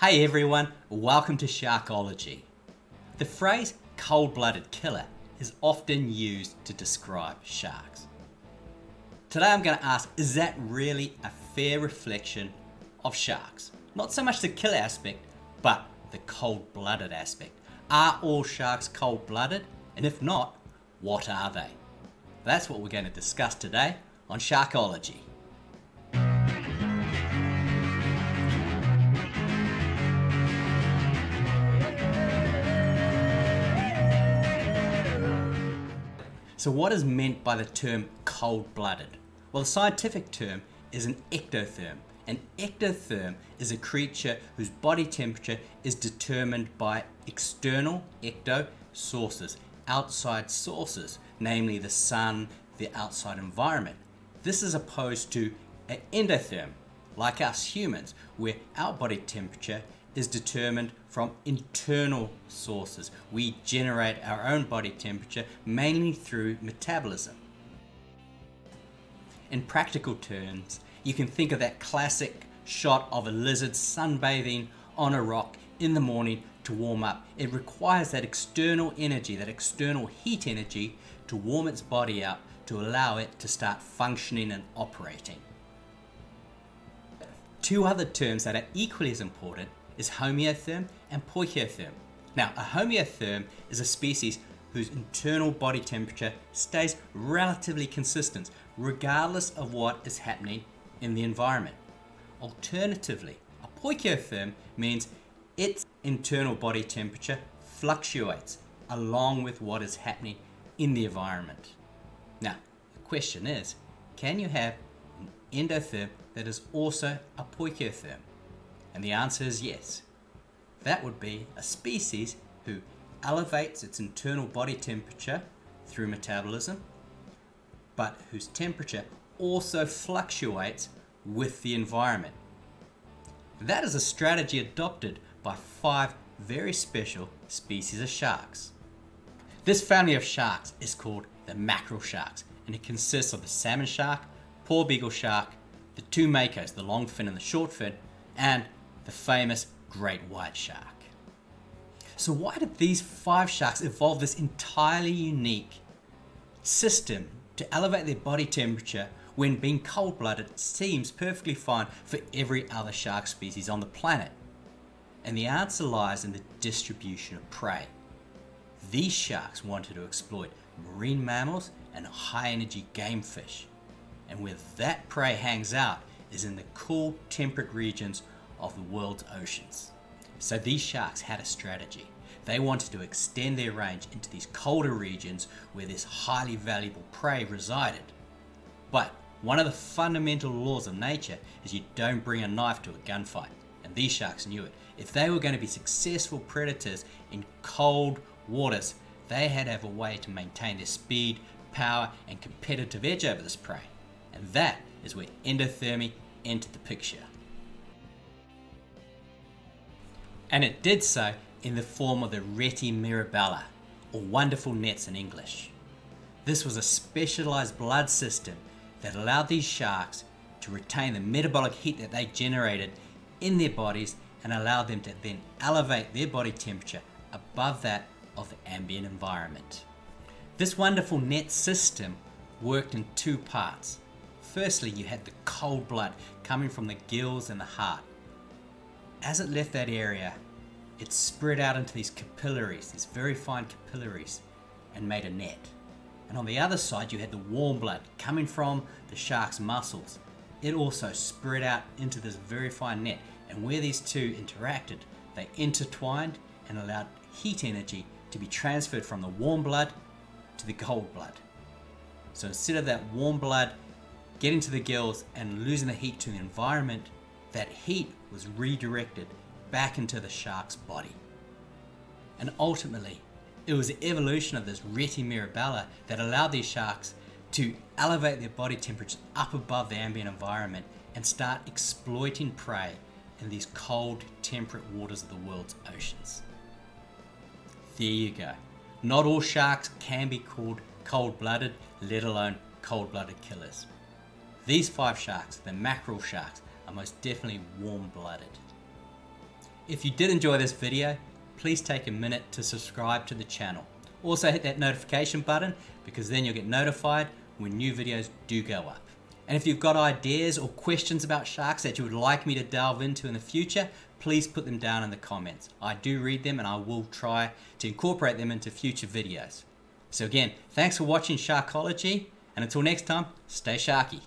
Hey everyone, welcome to Sharkology. The phrase cold-blooded killer is often used to describe sharks. Today I'm going to ask, is that really a fair reflection of sharks? Not so much the killer aspect, but the cold-blooded aspect. Are all sharks cold-blooded? And if not, what are they? That's what we're going to discuss today on Sharkology. So what is meant by the term cold-blooded? Well, the scientific term is an ectotherm. An ectotherm is a creature whose body temperature is determined by external ecto sources, outside sources, namely the sun, the outside environment. This is opposed to an endotherm, like us humans, where our body temperature is determined from internal sources. We generate our own body temperature mainly through metabolism. In practical terms, you can think of that classic shot of a lizard sunbathing on a rock in the morning to warm up. It requires that external energy, that external heat energy to warm its body up to allow it to start functioning and operating. Two other terms that are equally as important is homeotherm and poikilotherm. Now, a homeotherm is a species whose internal body temperature stays relatively consistent regardless of what is happening in the environment. Alternatively, a poikilotherm means its internal body temperature fluctuates along with what is happening in the environment. Now, the question is, can you have an endotherm that is also a poikilotherm? And the answer is yes. That would be a species who elevates its internal body temperature through metabolism, but whose temperature also fluctuates with the environment. That is a strategy adopted by five very special species of sharks. This family of sharks is called the mackerel sharks, and it consists of the salmon shark, porbeagle shark, the two makos, the long fin and the short fin, and the famous great white shark. So why did these five sharks evolve this entirely unique system to elevate their body temperature when being cold-blooded seems perfectly fine for every other shark species on the planet? And the answer lies in the distribution of prey. These sharks wanted to exploit marine mammals and high energy game fish. And where that prey hangs out is in the cool temperate regions of the world's oceans. So these sharks had a strategy. They wanted to extend their range into these colder regions where this highly valuable prey resided. But one of the fundamental laws of nature is you don't bring a knife to a gunfight. And these sharks knew it. If they were going to be successful predators in cold waters, they had to have a way to maintain their speed, power, and competitive edge over this prey. And that is where endothermy entered the picture. And it did so in the form of the Rete mirabilia, or wonderful nets in English. This was a specialized blood system that allowed these sharks to retain the metabolic heat that they generated in their bodies and allowed them to then elevate their body temperature above that of the ambient environment. This wonderful net system worked in two parts. Firstly, you had the cold blood coming from the gills and the heart, as it left that area, it spread out into these capillaries, these very fine capillaries, and made a net. And on the other side, you had the warm blood coming from the shark's muscles. It also spread out into this very fine net. And where these two interacted, they intertwined and allowed heat energy to be transferred from the warm blood to the cold blood. So instead of that warm blood getting to the gills and losing the heat to the environment, that heat was redirected back into the shark's body. And ultimately, it was the evolution of this Rete mirabilia that allowed these sharks to elevate their body temperatures up above the ambient environment and start exploiting prey in these cold, temperate waters of the world's oceans. There you go. Not all sharks can be called cold-blooded, let alone cold-blooded killers. These five sharks, the mackerel sharks, are most definitely warm-blooded. If you did enjoy this video, please take a minute to subscribe to the channel. Also hit that notification button because then you'll get notified when new videos do go up. And if you've got ideas or questions about sharks that you would like me to delve into in the future, please put them down in the comments. I do read them and I will try to incorporate them into future videos. So again, thanks for watching Sharkology and until next time, stay sharky.